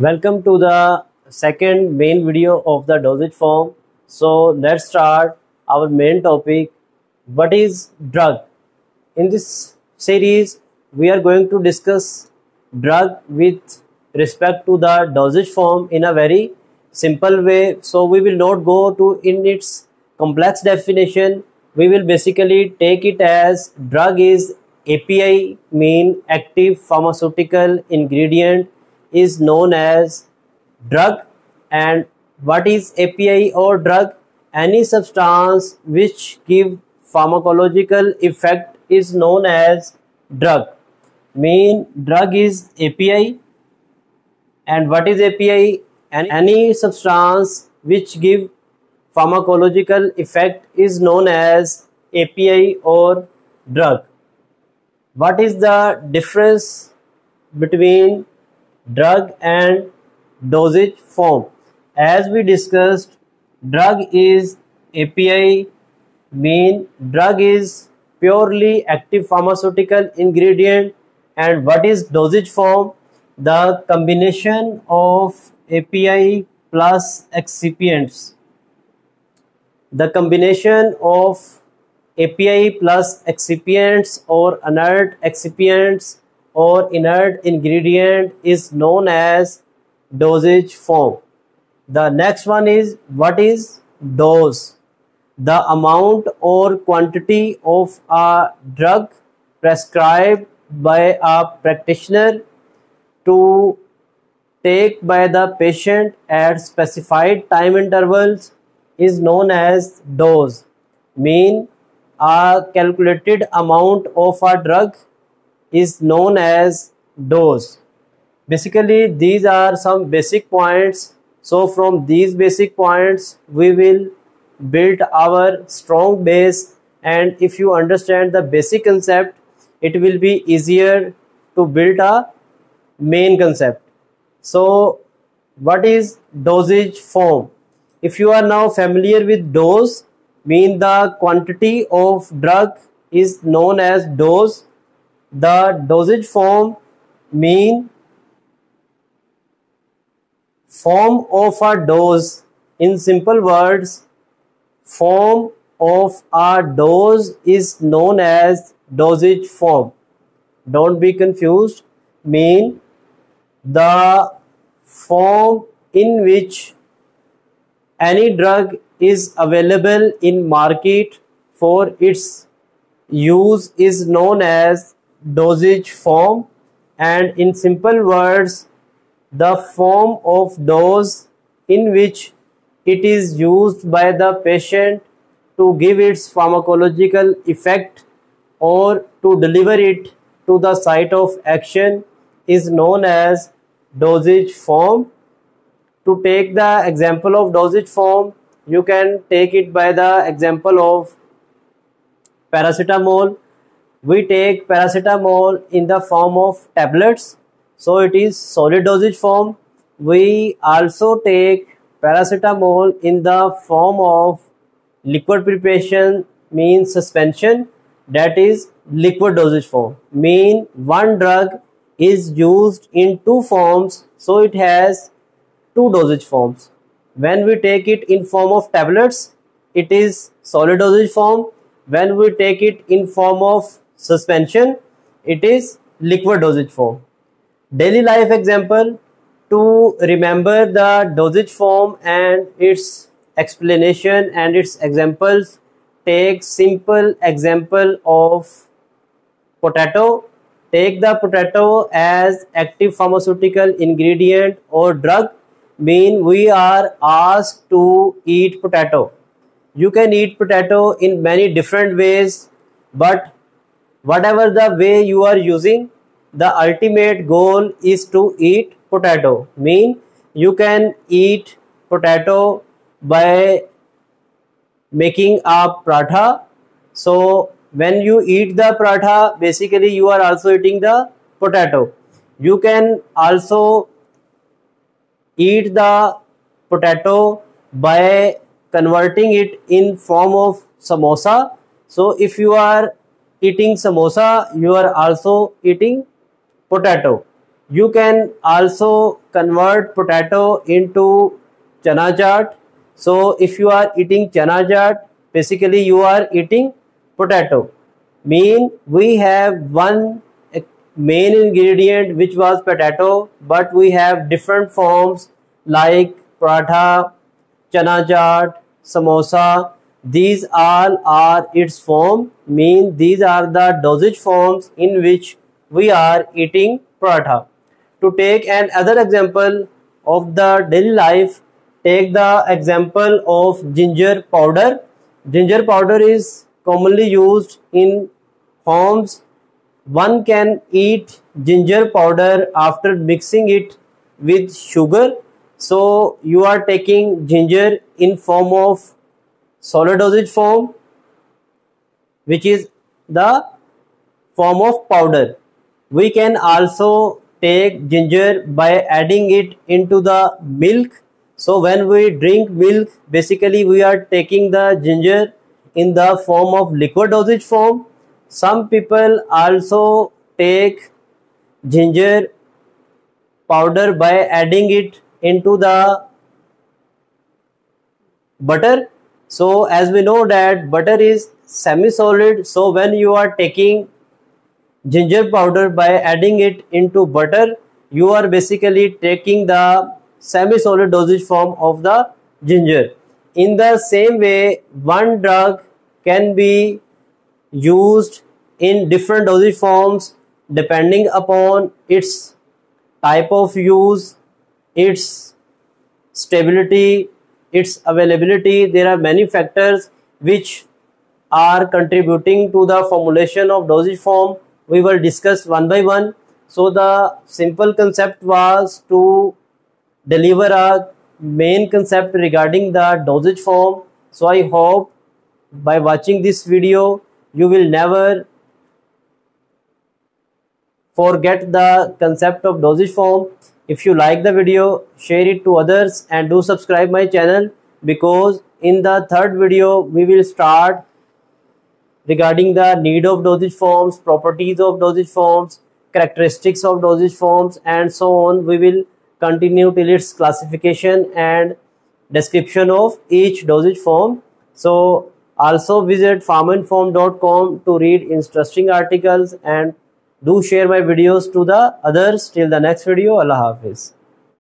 Welcome to the second main video of the dosage form. So let's start our main topic. What is drug? In this series, we are going to discuss drug with respect to the dosage form in a very simple way. So we will not go to in its complex definition. We will basically take it as drug is API mean active pharmaceutical ingredient is known as drug and what is API or drug? Any substance which give pharmacological effect is known as drug. Mean drug is API and what is API and any substance which give pharmacological effect is known as API or drug. What is the difference between drug and dosage form. As we discussed drug is api mean drug is purely active pharmaceutical ingredient and what is dosage form? The combination of api plus excipients. The combination of API plus excipients or inert excipients or inert ingredient is known as dosage form. The next one is what is dose? The amount or quantity of a drug prescribed by a practitioner to take by the patient at specified time intervals is known as dose. Mean a calculated amount of a drug is known as dose. Basically these are some basic points. So from these basic points we will build our strong base. And if you understand the basic concept it will be easier to build a main concept. So what is dosage form? If you are now familiar with dose mean the quantity of drug is known as dose the dosage form mean form of a dose. In simple words form of a dose is known as dosage form. Don't be confused. Mean the form in which any drug is available in market for its use is known as dosage form and in simple words the form of dose in which it is used by the patient to give its pharmacological effect or to deliver it to the site of action is known as dosage form. To take the example of dosage form, you can take it by the example of paracetamol we take paracetamol in the form of tablets. So it is solid dosage form. We also take paracetamol in the form of liquid preparation means suspension. That is liquid dosage form. Mean one drug is used in two forms. So it has two dosage forms. When we take it in form of tablets it is solid dosage form. When we take it in form of suspension it is liquid dosage form. Daily life example to remember the dosage form and its explanation and its examples take simple example of potato. Take the potato as active pharmaceutical ingredient or drug mean we are asked to eat potato. You can eat potato in many different ways but whatever the way you are using the ultimate goal is to eat potato. Mean you can eat potato by making a paratha. So when you eat the paratha basically you are also eating the potato. You can also eat the potato by converting it in form of samosa. So if you are eating samosa you are also eating potato. You can also convert potato into chana chaat. So if you are eating chana chaat basically you are eating potato. Mean we have one main ingredient which was potato but we have different forms like paratha chana chaat samosa these all are its form mean these are the dosage forms in which we are eating paratha. To take another example of the daily life take the example of ginger powder. Ginger powder is commonly used in homes one can eat ginger powder after mixing it with sugar. So you are taking ginger in form of solid dosage form which is the form of powder. We can also take ginger by adding it into the milk. So when we drink milk basically we are taking the ginger in the form of liquid dosage form. Some people also take ginger powder by adding it into the butter so as we know that butter is semi solid so when you are taking ginger powder by adding it into butter you are basically taking the semi-solid dosage form of the ginger. In the same way one drug can be used in different dosage forms depending upon its type of use its stability its availability there are many factors which are contributing to the formulation of dosage form we will discuss one by one. So the simple concept was to deliver a main concept regarding the dosage form. So I hope by watching this video, you will never forget the concept of dosage form. If you like the video, share it to others and do subscribe my channel because in the third video, we will start regarding the need of dosage forms, properties of dosage forms, characteristics of dosage forms and so on. We will continue till its classification and description of each dosage form. So also visit pharmainform.com to read interesting articles and do share my videos to the others till the next video. Allah Hafiz.